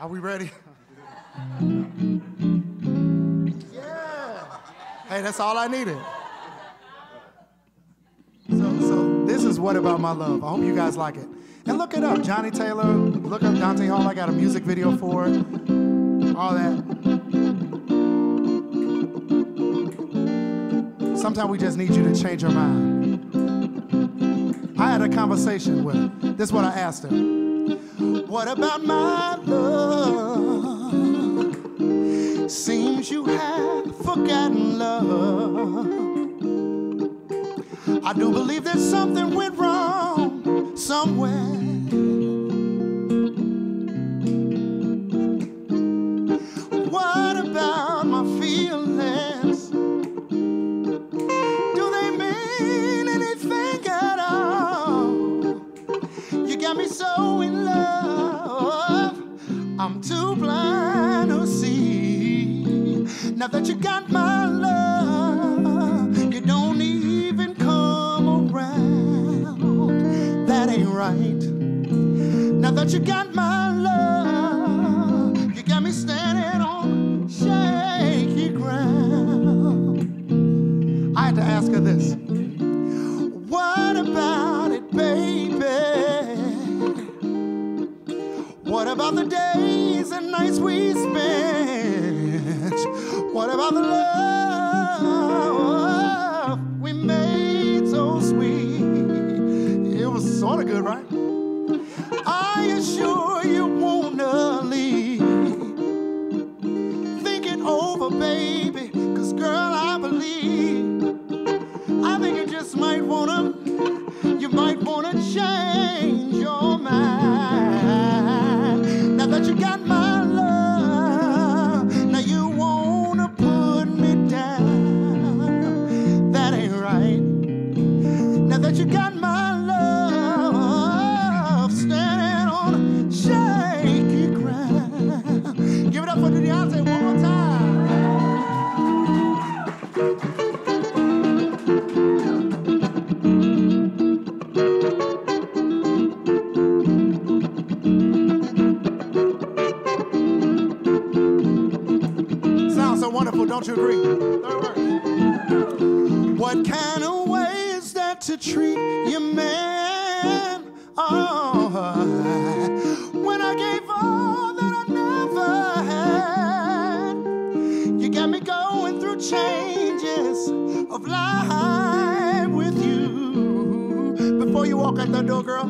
Are we ready? yeah. Hey, that's all I needed. So, so this is What About My Love. I hope you guys like it. And look it up. Johnnie Taylor, look up Dante Hall. I got a music video for it. All that. Sometimes we just need you to change your mind. I had a conversation with her. This is what I asked her. What about my love? Seems you have forgotten love. I do believe that something went wrong somewhere. Now that you got my love, you don't even come around. That ain't right. Now that you got my love, you got me standing on about the days and nights we spent? What about the love we made so sweet? It was sort of good, right? Are you sure you wanna leave? Think it over, baby. Cause, girl, I believe. I think you just might wanna, don't you agree? What kind of way is that to treat your man? Oh, when I gave all that I never had, you got me going through changes of life with you. Before you walk out the door, girl,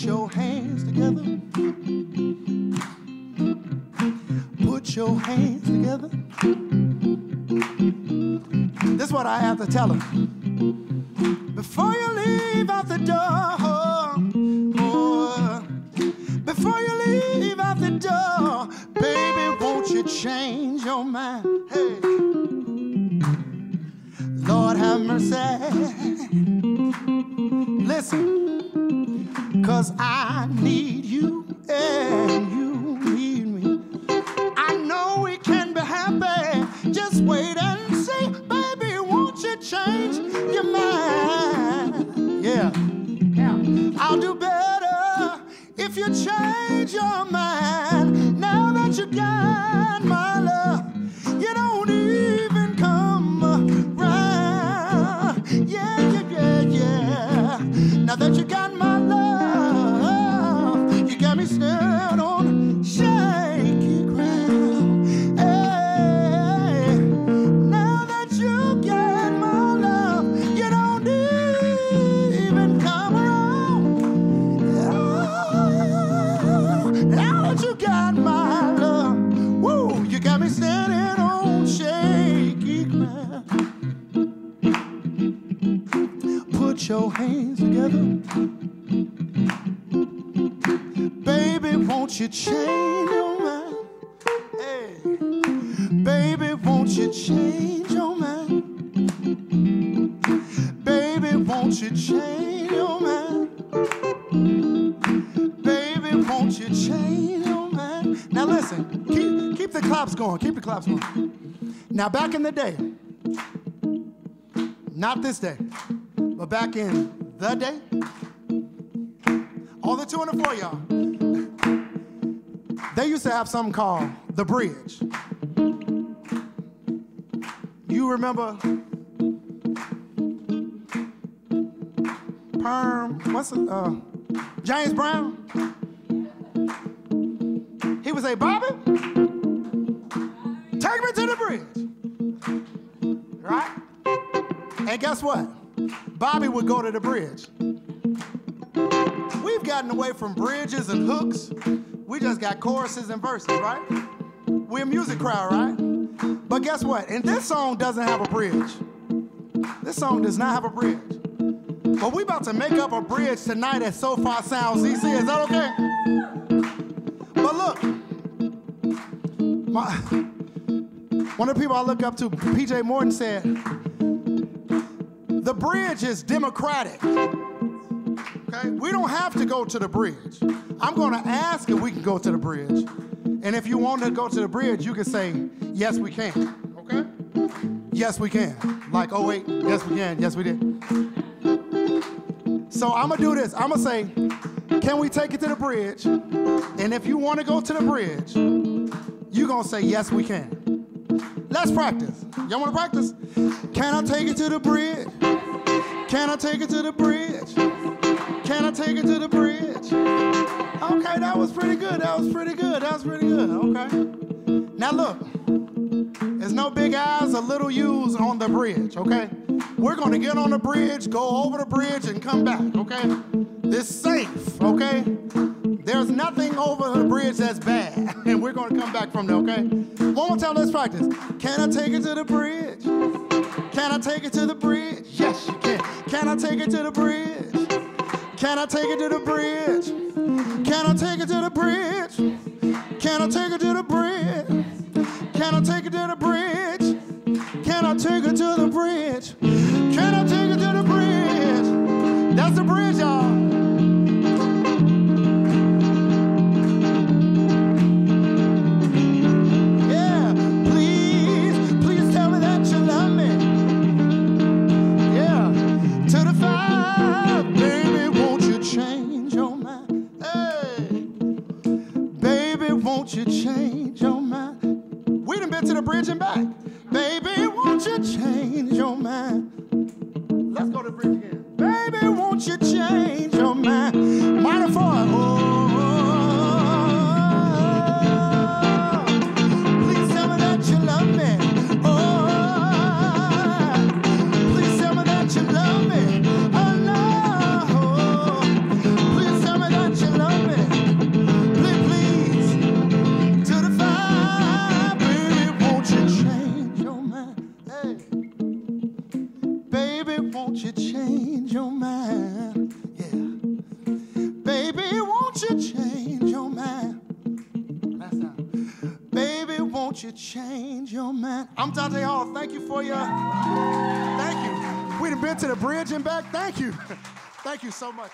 Put your hands together. Put your hands together. This is what I have to tell her. Before you leave out the door, oh, before you leave out the door, baby, won't you change your mind? Hey, Lord have mercy. Listen, cause I need you and you need me. I know we can be happy. Just wait and see, baby. Won't you change your mind? Yeah, yeah. I'll do better if you change your mind. Now that you got won't you change your mind? Hey, baby, won't you change your mind? Baby, won't you change your mind? Baby, won't you change your mind? Now listen, keep, keep the claps going, keep the claps going. Now back in the day, not this day, but back in the day, all the two and the four y'all, they used to have something called the bridge. You remember Perm, what's it, uh, James Brown? He would say, Bobby, take me to the bridge. Right? And guess what? Bobby would go to the bridge. We've gotten away from bridges and hooks. We just got choruses and verses, right? We're a music crowd, right? But guess what? And this song doesn't have a bridge. This song does not have a bridge. But we about to make up a bridge tonight at Sofar Sounds DC. Is that okay? But look, my, one of the people I look up to, PJ Morton, said, the bridge is democratic. Okay? We don't have to go to the bridge. I'm going to ask if we can go to the bridge. And if you want to go to the bridge, you can say, yes, we can. Okay? Yes, we can. Like, oh, wait, yes, we can. Yes, we did. So I'm going to do this. I'm going to say, can we take it to the bridge? And if you want to go to the bridge, you're going to say, yes, we can. Let's practice. Y'all want to practice? Can I take it to the bridge? Can I take it to the bridge? Can I take it to the bridge? Okay, that was pretty good. That was pretty good. That was pretty good. Okay. Now look, there's no big eyes or little U's on the bridge, okay? We're gonna get on the bridge, go over the bridge, and come back, okay? This safe, okay? There's nothing over the bridge that's bad, and we're gonna come back from there, okay? One more time, let's practice. Can I take it to the bridge? Can I take it to the bridge? Yes, you can. Can I take it to the bridge? Can I take it to the bridge? Can I take it to the bridge? Can I take it to the bridge? Can I take it to the bridge? Can I take it to the bridge? Can I take it to the bridge? That's the bridge, y'all. Won't you change your mind? We done been to the bridge and back. Baby, won't you change Baby, won't you change your mind? Yeah. Baby, won't you change your mind? Last time. Baby, won't you change your mind? I'm Dante Hall. Thank you for your. Thank you. We'd have been to the bridge and back. Thank you. Thank you so much.